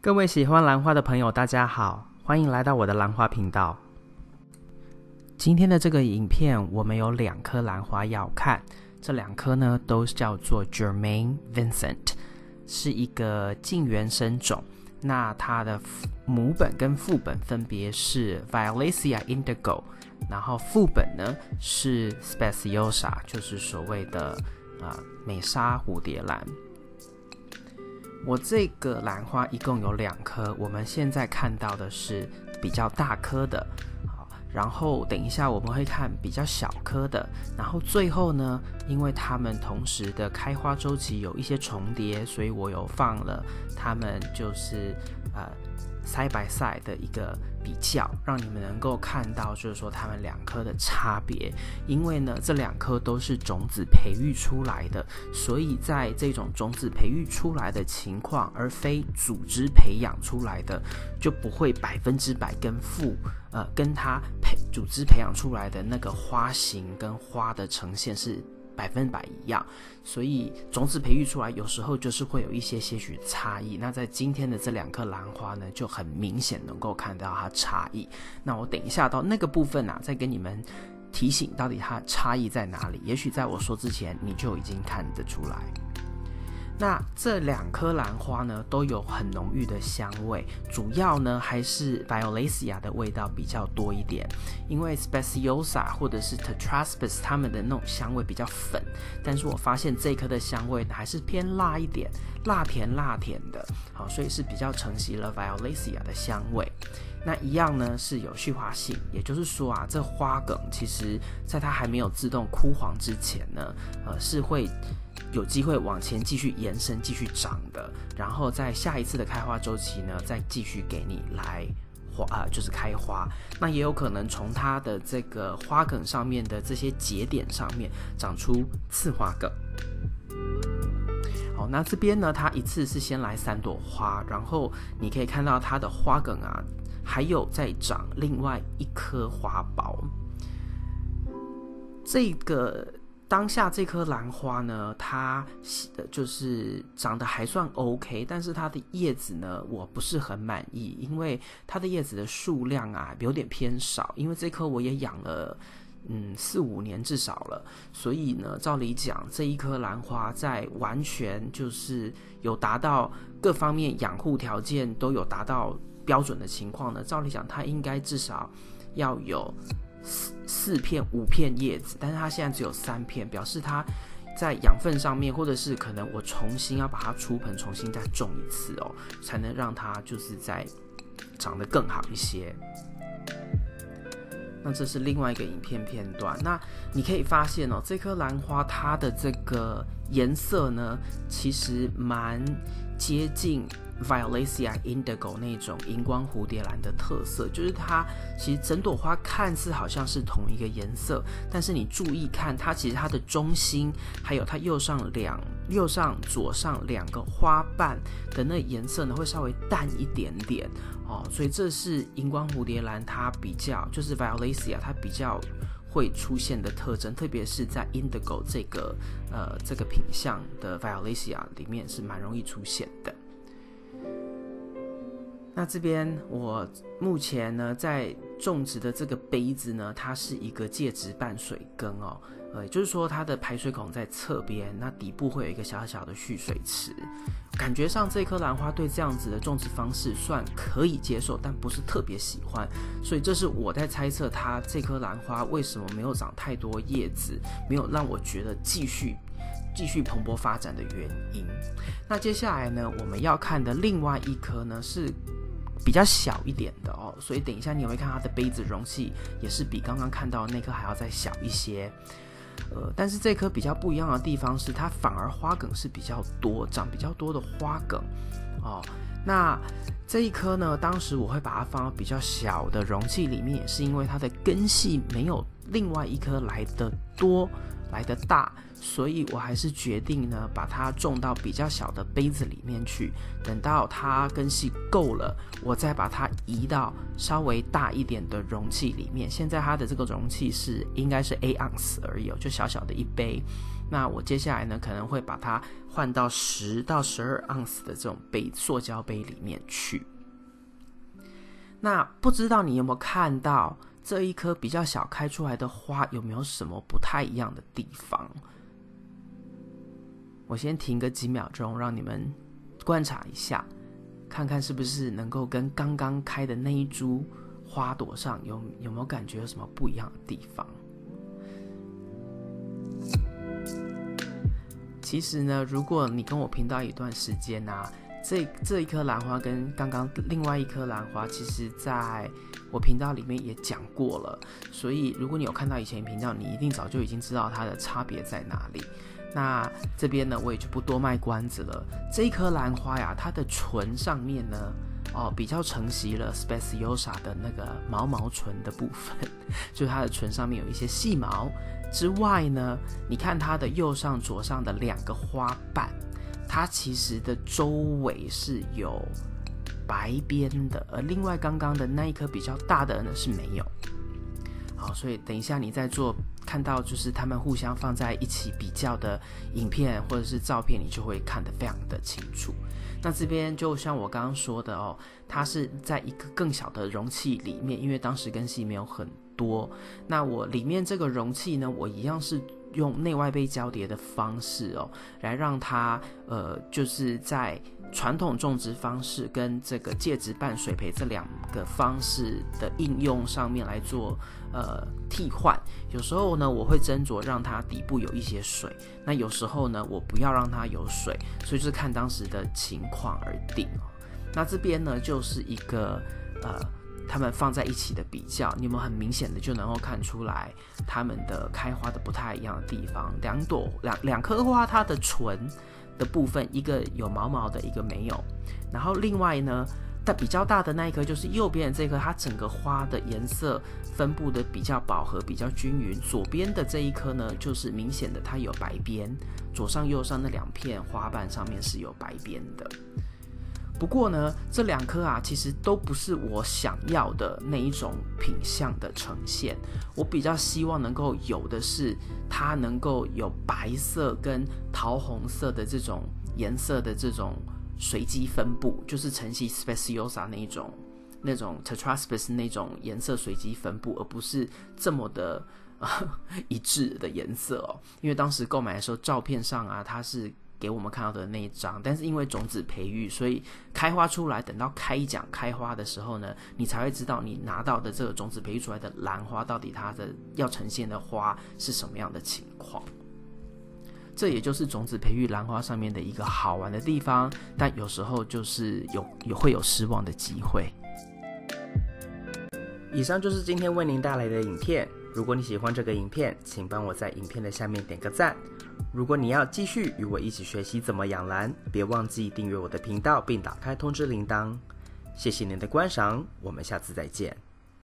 各位喜欢兰花的朋友，大家好，欢迎来到我的兰花频道。今天的这个影片，我们有两颗兰花要看，这两颗呢都叫做 Germain Vincent，是一个近原生种。那它的母本跟副本分别是 Violacea indigo，然后副本呢是 Speciosa，就是所谓的啊美莎蝴蝶兰。我这个兰花一共有两颗，我们现在看到的是比较大颗的，好，然后等一下我们会看比较小颗的，然后最后呢，因为它们同时的开花周期有一些重叠，所以我有放了它们就是呃。Side by side 的一个比较，让你们能够看到，就是说它们两颗的差别。因为呢，这两颗都是种子培育出来的，所以在这种种子培育出来的情况，而非组织培养出来的，就不会百分之百跟父呃跟它培组织培养出来的那个花型跟花的呈现是。百分百一样，所以种子培育出来有时候就是会有一些些许差异。那在今天的这两颗兰花呢，就很明显能够看到它差异。那我等一下到那个部分啊，再跟你们提醒到底它差异在哪里。也许在我说之前，你就已经看得出来。那这两颗兰花呢，都有很浓郁的香味，主要呢还是 Violacea 的味道比较多一点，因为 Speciosa 或者是 Tetraspis 它们的那种香味比较粉，但是我发现这颗的香味还是偏辣一点，辣甜辣甜的，好，所以是比较承袭了 Violacea 的香味。那一样呢是有续花性，也就是说啊，这花梗其实在它还没有自动枯黄之前呢，呃是会。有机会往前继续延伸、继续长的，然后在下一次的开花周期呢，再继续给你来花啊，就是开花。那也有可能从它的这个花梗上面的这些节点上面长出次花梗。好，那这边呢，它一次是先来三朵花，然后你可以看到它的花梗啊，还有在长另外一颗花苞。这个。当下这颗兰花呢，它就是长得还算 OK，但是它的叶子呢，我不是很满意，因为它的叶子的数量啊有点偏少。因为这棵我也养了，嗯，四五年至少了，所以呢，照理讲，这一颗兰花在完全就是有达到各方面养护条件都有达到标准的情况呢，照理讲，它应该至少要有。四四片五片叶子，但是它现在只有三片，表示它在养分上面，或者是可能我重新要把它出盆，重新再种一次哦，才能让它就是在长得更好一些。那这是另外一个影片片段，那你可以发现哦，这颗兰花它的这个颜色呢，其实蛮接近。Violacea indigo 那种荧光蝴蝶兰的特色，就是它其实整朵花看似好像是同一个颜色，但是你注意看它，其实它的中心还有它右上两、右上左上两个花瓣的那颜色呢，会稍微淡一点点哦。所以这是荧光蝴蝶兰它比较，就是 Violacea 它比较会出现的特征，特别是在 indigo 这个呃这个品相的 Violacea 里面是蛮容易出现的。那这边我目前呢在种植的这个杯子呢，它是一个介质半水根哦，呃，也就是说它的排水孔在侧边，那底部会有一个小小的蓄水池。感觉上这颗兰花对这样子的种植方式算可以接受，但不是特别喜欢，所以这是我在猜测它这颗兰花为什么没有长太多叶子，没有让我觉得继续。继续蓬勃发展的原因。那接下来呢，我们要看的另外一颗呢是比较小一点的哦，所以等一下你会看它的杯子容器也是比刚刚看到那颗还要再小一些。呃，但是这颗比较不一样的地方是，它反而花梗是比较多，长比较多的花梗哦。那这一颗呢，当时我会把它放到比较小的容器里面，也是因为它的根系没有另外一颗来的多。来的大，所以我还是决定呢，把它种到比较小的杯子里面去。等到它根系够了，我再把它移到稍微大一点的容器里面。现在它的这个容器是应该是 A 盎司而已，就小小的一杯。那我接下来呢，可能会把它换到十到十二盎司的这种杯，塑胶杯里面去。那不知道你有没有看到？这一颗比较小开出来的花有没有什么不太一样的地方？我先停个几秒钟，让你们观察一下，看看是不是能够跟刚刚开的那一株花朵上有有没有感觉有什么不一样的地方？其实呢，如果你跟我频道一段时间啊。这这一颗兰花跟刚刚另外一颗兰花，其实在我频道里面也讲过了，所以如果你有看到以前频道，你一定早就已经知道它的差别在哪里。那这边呢，我也就不多卖关子了。这一颗兰花呀，它的唇上面呢，哦，比较承袭了 Speciosa 的那个毛毛唇的部分，就它的唇上面有一些细毛之外呢，你看它的右上左上的两个花瓣。它其实的周围是有白边的，而另外刚刚的那一颗比较大的呢是没有。好，所以等一下你在做看到就是他们互相放在一起比较的影片或者是照片，你就会看得非常的清楚。那这边就像我刚刚说的哦，它是在一个更小的容器里面，因为当时根系没有很多。那我里面这个容器呢，我一样是。用内外杯交叠的方式哦，来让它呃，就是在传统种植方式跟这个介质半水培这两个方式的应用上面来做呃替换。有时候呢，我会斟酌让它底部有一些水，那有时候呢，我不要让它有水，所以就是看当时的情况而定。那这边呢，就是一个呃。它们放在一起的比较，你们很明显的就能够看出来它们的开花的不太一样的地方。两朵两两颗花，它的唇的部分，一个有毛毛的，一个没有。然后另外呢，它比较大的那一颗就是右边的这颗，它整个花的颜色分布的比较饱和，比较均匀。左边的这一颗呢，就是明显的它有白边，左上右上那两片花瓣上面是有白边的。不过呢，这两颗啊，其实都不是我想要的那一种品相的呈现。我比较希望能够有的是，它能够有白色跟桃红色的这种颜色的这种随机分布，就是晨曦 Speciosa 那一种、那种 Tetraspis 那种颜色随机分布，而不是这么的 一致的颜色哦。因为当时购买的时候，照片上啊，它是。给我们看到的那一张，但是因为种子培育，所以开花出来，等到开奖开花的时候呢，你才会知道你拿到的这个种子培育出来的兰花到底它的要呈现的花是什么样的情况。这也就是种子培育兰花上面的一个好玩的地方，但有时候就是有有会有失望的机会。以上就是今天为您带来的影片。如果你喜欢这个影片，请帮我在影片的下面点个赞。如果你要继续与我一起学习怎么养兰，别忘记订阅我的频道并打开通知铃铛。谢谢您的观赏，我们下次再见。